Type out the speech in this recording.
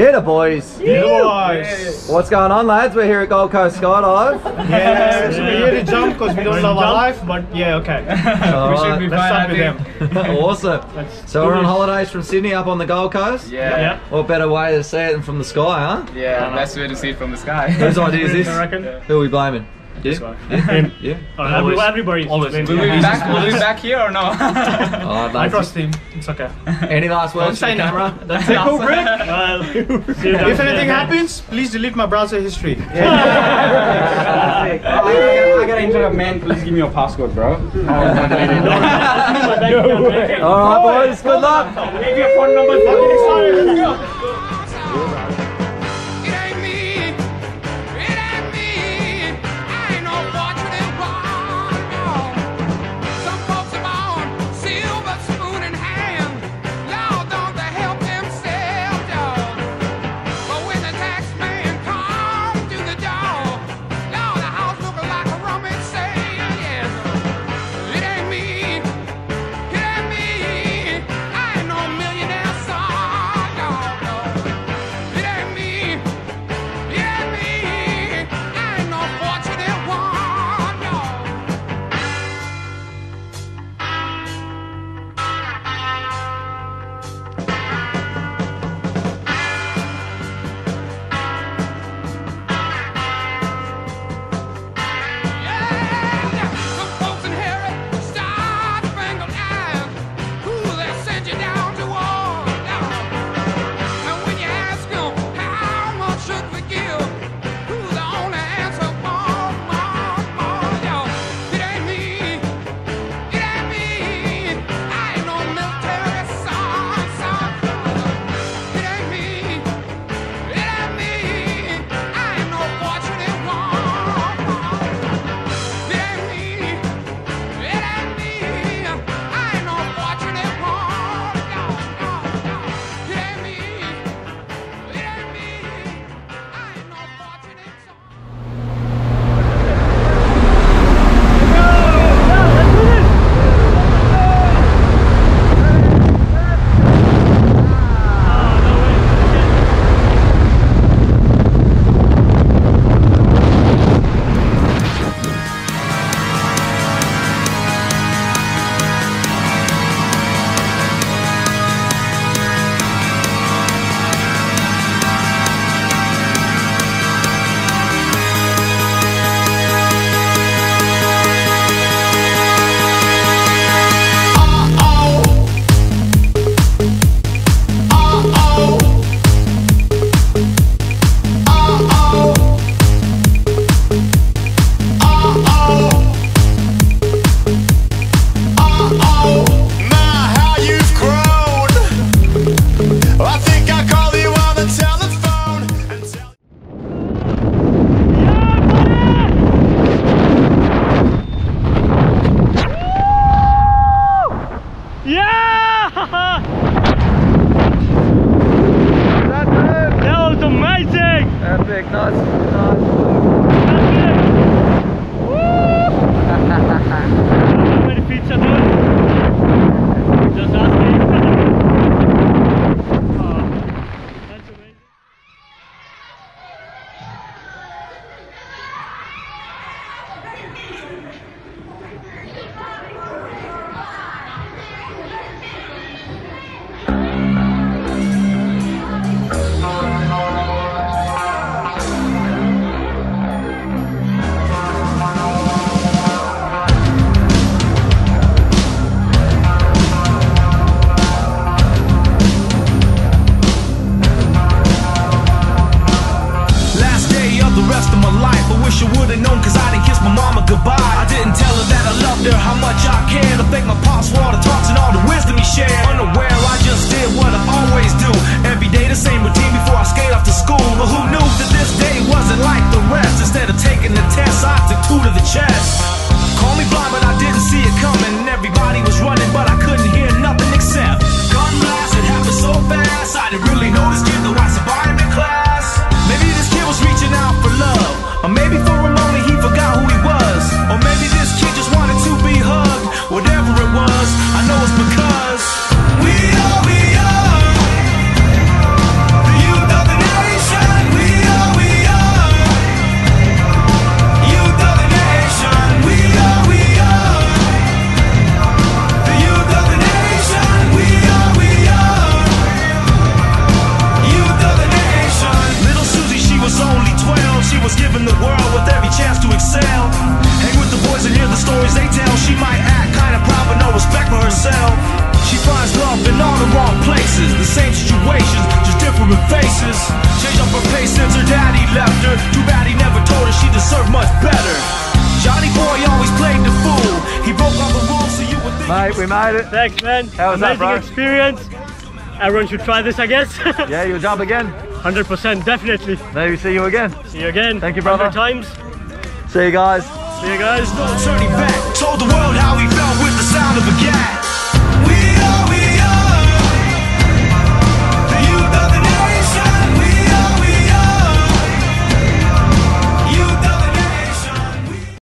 Yeah, the boys. Yeah, boys. What's going on, lads? We're here at Gold Coast Skydive. yeah. we're here to jump because we don't love our life, but yeah, okay. All we right. should be Let's. With them. awesome. So we're on holidays from Sydney up on the Gold Coast. Yeah. yeah. What better way to see it than from the sky, huh? Yeah, best way to see it from the sky. Whose idea is this? I reckon. Who are we blaming? Yeah. Yeah. Uh, always, everybody. Always. Will, we be back, will we be back here or no? uh, I trust him. It's okay. Any last words? Don't say camera. No. That's Take a break. if anything happens, please delete my browser history. I, I, I gotta interrupt, man. Please give me your password, bro. Oh, no. All right, boys. Good luck. Leave your phone number. faces. She up her pace since her daddy left her. Too bad he never told her she deserved much better. Johnny Boy always played the fool. He broke all the rules, so you would think. Mate, we made it. Thanks, man. How was Amazing that, bro? experience. Everyone should try this, I guess. yeah, you'll job again. 100%, definitely. Maybe see you again. See you again. Thank you, brother. 100 times. See you guys. See you guys. no turning back